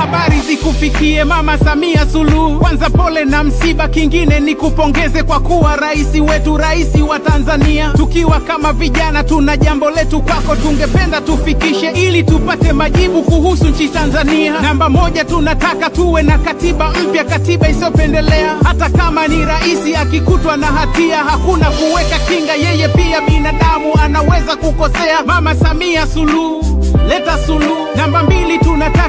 habari zikufikie Mama Samia Suluhu. Kwanza pole na msiba, kingine ni kupongeze kwa kuwa rais wetu, rais wa Tanzania. Tukiwa kama vijana, tuna jambo letu kwako, tungependa tufikishe ili tupate majibu kuhusu nchi Tanzania. Namba moja, tunataka tuwe na katiba mpya, katiba isiyopendelea. Hata kama ni rais akikutwa na hatia, hakuna kuweka kinga, yeye pia binadamu anaweza kukosea. Mama Samia Suluhu leta suluhu. Namba mbili, tunataka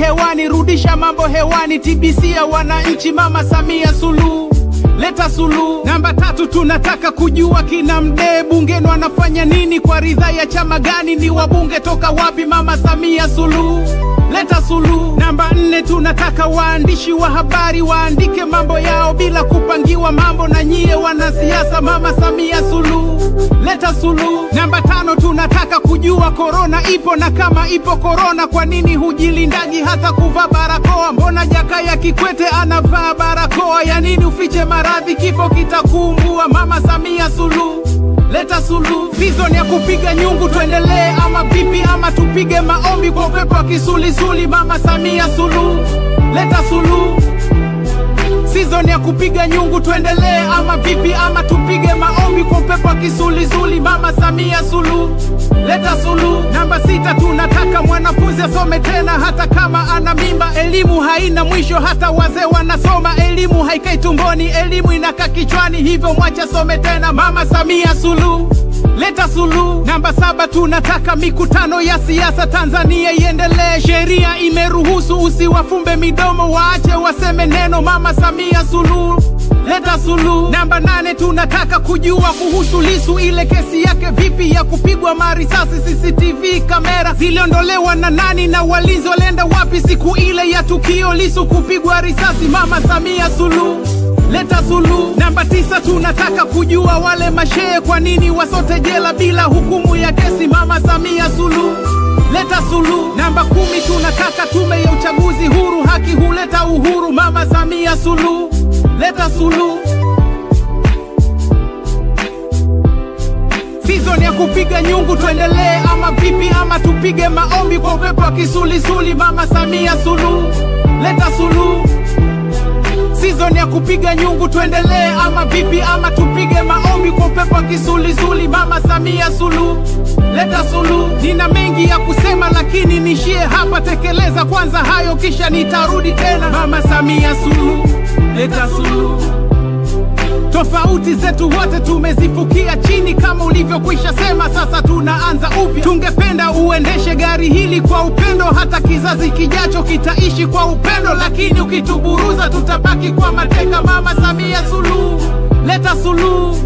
hewani, rudisha mambo hewani, TBC ya wananchi. Mama Samia Suluhu leta suluhu. Namba tatu, tunataka kujua kina Mdee bungeni wanafanya nini, kwa ridhaa ya chama gani, ni wabunge toka wapi? Mama Samia Suluhu leta suluhu. Namba nne, tunataka waandishi wa habari waandike mambo yao bila kupangiwa mambo na nyie wanasiasa. Mama Samia Suluhu leta suluhu. Namba tano, tunataka kujua korona ipo na kama ipo korona, kwa nini hujilindaji hata kuvaa barakoa? Mbona Jakaya Kikwete anavaa barakoa? Ya nini ufiche maradhi, kifo kitakuumbua? Mama Samia Suluhu leta sulu Season ya kupiga nyungu tuendelee ama vipi? Ama tupige maombi kwa upepo wa kisulisuli? Mama Samia Suluhu leta suluhu. Season ya kupiga nyungu tuendelee ama vipi? Ama tupige kwa kisulizuli? Mama Samia Suluhu leta suluhu. Namba sita, tunataka mwanafunzi asome tena hata kama ana mimba. Elimu haina mwisho, hata wazee wanasoma. Elimu haikai tumboni, elimu inakaa kichwani, hivyo mwacha some tena. Mama Samia Suluhu leta suluhu. Namba saba, tunataka mikutano ya siasa Tanzania iendelee. Sheria imeruhusu, usiwafumbe midomo, waache waseme neno. Mama Samia Suluhu leta suluhu. Namba nane, tunataka kujua kuhusu Lisu, ile kesi yake vipi ya kupigwa marisasi? CCTV kamera ziliondolewa na nani na walinzi walienda wapi siku ile ya tukio Lisu kupigwa risasi? Mama Samia Suluhu leta suluhu. Namba tisa, tunataka kujua wale mashehe kwa nini wasote jela bila hukumu ya kesi? Mama Samia Suluhu leta suluhu. Namba kumi, tunataka tume ya uchaguzi huru, haki huleta uhuru. Mama Samia Suluhu leta suluhu. Season ya kupiga nyungu tuendelee ama vipi? Ama tupige maombi kwa upepo wa kisulisuli? Mama Samia sulu leta suluhu. Season ya kupiga nyungu tuendelee ama vipi? Ama tupige maombi kwa upepo wa kisulisuli? Mama Samia Suluhu leta suluhu. Nina mengi ya kusema lakini nishie hapa, tekeleza kwanza hayo kisha nitarudi tena. Mama Samia Suluhu leta suluhu. Tofauti zetu wote tumezifukia chini, kama ulivyokwisha sema, sasa tunaanza upya. Tungependa uendeshe gari hili kwa upendo, hata kizazi kijacho kitaishi kwa upendo, lakini ukituburuza tutabaki kwa mateka. Mama Samia Suluhu leta suluhu.